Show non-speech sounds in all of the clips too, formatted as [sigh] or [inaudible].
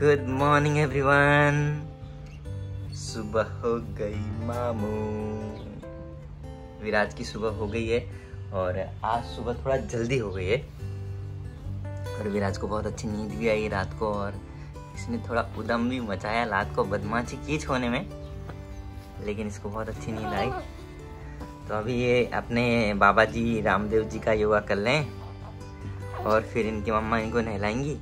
Good morning everyone सुबह हो गई मामू। विराज की सुबह हो गई है और आज सुबह थोड़ा जल्दी हो गई है। और विराज को बहुत अच्छी नींद भी आई रात को और इसने थोड़ा उदम भी मचाया रात को बदमाशी की छोने में, लेकिन इसको बहुत अच्छी नींद आई। तो अभी ये अपने बाबा जी रामदेव जी का योगा कर लें और फिर इनकी मम्मा इनको नहलाएँगी।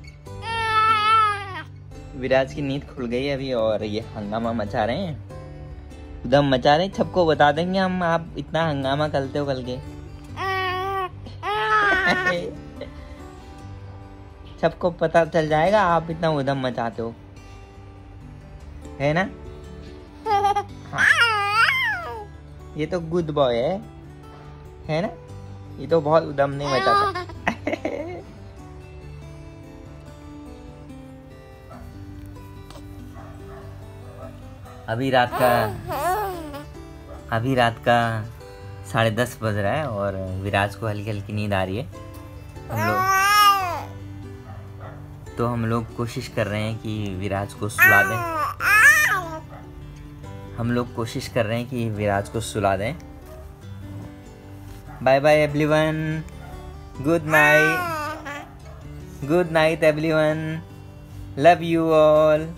विराज की नींद खुल गई अभी और ये हंगामा मचा रहे हैं। उदम मचा रहे सबको बता देंगे हम आप इतना हंगामा करते हो कल के। [laughs] सबको पता चल जाएगा आप इतना उदम मचाते हो। है ना? हाँ। ये तो गुड बॉय है। है ना? ये तो बहुत उदम नहीं मचाता। [laughs] [laughs] अभी रात का अभी रात का साढ़े दस बज रहा है और विराज को हल्की हल्की नींद आ रही है। हम लोग तो हम लोग कोशिश कर रहे हैं कि विराज को सुला दें। हम लोग कोशिश कर रहे हैं कि विराज को सुला दें। Bye bye everyone good night good night everyone love you all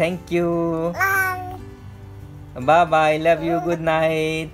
Thank you. Bye. Bye-bye. Love you. Good night.